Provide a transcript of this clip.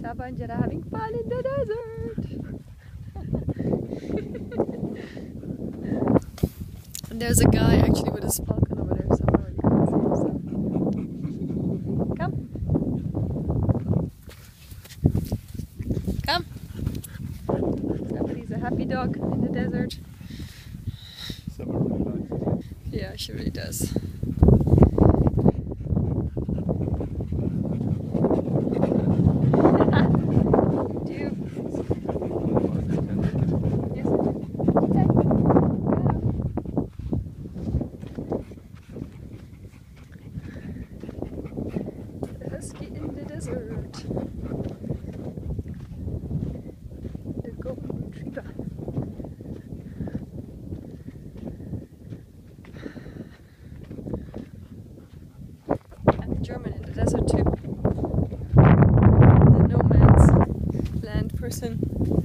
Saba and Jetta having fun in the desert. and there's a guy actually with a falcon over there somewhere. You can't see him, so. Come. Come. Somebody's a happy dog in the desert. Really. Yeah, she really does. The husky in the desert. The golden retriever. And the German in the desert too. And the no man's land person.